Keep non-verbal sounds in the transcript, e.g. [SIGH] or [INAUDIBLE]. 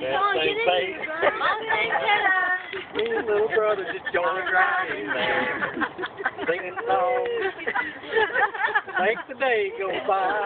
That on, get in face. here, bro. Me and little brother just going driving in there. [LAUGHS] Singing songs. Make the day go by.